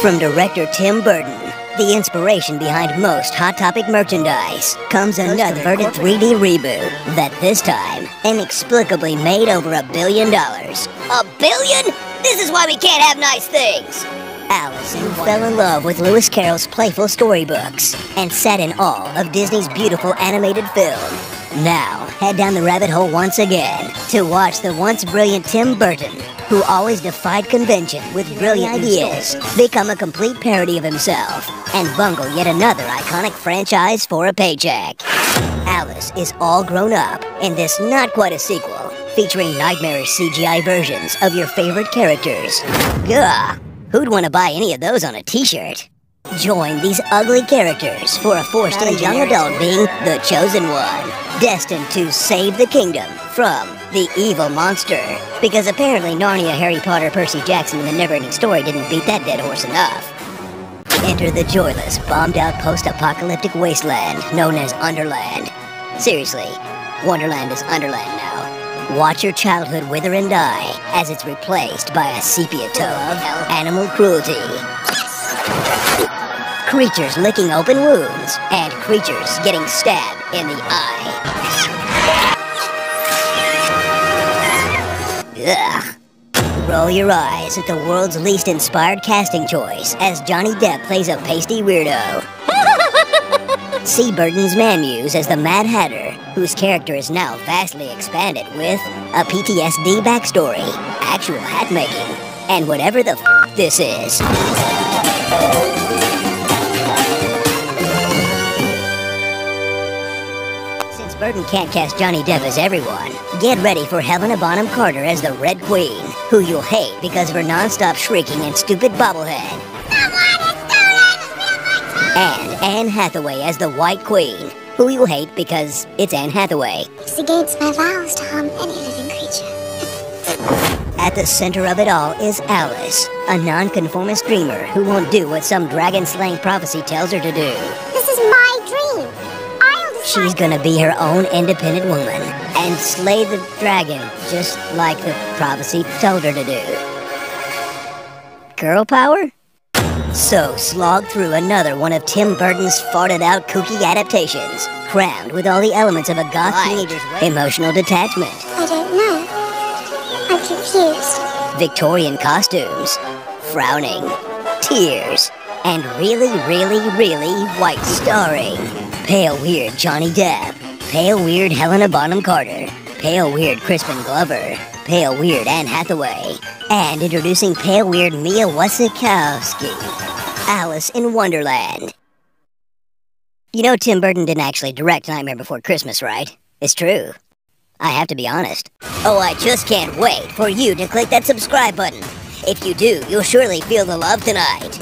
From director Tim Burton, the inspiration behind most Hot Topic merchandise, comes another 3D reboot that this time inexplicably made over a billion dollars. A billion? This is why we can't have nice things! Allison fell in love with Lewis Carroll's playful storybooks and sat in awe of Disney's beautiful animated film. Now, head down the rabbit hole once again to watch the once brilliant Tim Burton, who always defied convention with brilliant ideas, become a complete parody of himself and bungle yet another iconic franchise for a paycheck. Alice is all grown up in this not quite a sequel, featuring nightmarish CGI versions of your favorite characters. Gah! Who'd want to buy any of those on a t-shirt? Join these ugly characters for a four-stage young adult being the chosen one, destined to save the kingdom from the evil monster. Because apparently Narnia, Harry Potter, Percy Jackson, and the Neverending Story didn't beat that dead horse enough. Enter the joyless, bombed-out post-apocalyptic wasteland known as Underland. Seriously, Wonderland is Underland now. Watch your childhood wither and die as it's replaced by a sepia tone of animal cruelty. Creatures licking open wounds, and creatures getting stabbed in the eye. Ugh. Roll your eyes at the world's least inspired casting choice as Johnny Depp plays a pasty weirdo. See Burton's Mamuse as the Mad Hatter, whose character is now vastly expanded with a PTSD backstory, actual hat making, and whatever the f this is. Burton can't cast Johnny Depp as everyone, get ready for Helena Bonham Carter as the Red Queen, who you'll hate because of her non-stop shrieking and stupid bobblehead. And Anne Hathaway as the White Queen, who you'll hate because it's Anne Hathaway. It's against my vows to harm any living creature. At the center of it all is Alice, a nonconformist dreamer who won't do what some dragon-slaying prophecy tells her to do. She's gonna be her own independent woman and slay the dragon just like the prophecy told her to do. Girl power? So slog through another one of Tim Burton's farted out kooky adaptations, crammed with all the elements of a goth teenager's emotional detachment. I don't know. I'm confused. Victorian costumes, frowning, tears, and really, really, really white starring. Pale weird Johnny Depp, pale weird Helena Bonham Carter, pale weird Crispin Glover, pale weird Anne Hathaway, and introducing pale weird Mia Wasikowska. Alice in Wonderland. You know Tim Burton didn't actually direct Nightmare Before Christmas, right? It's true. I have to be honest. Oh, I just can't wait for you to click that subscribe button. If you do, you'll surely feel the love tonight.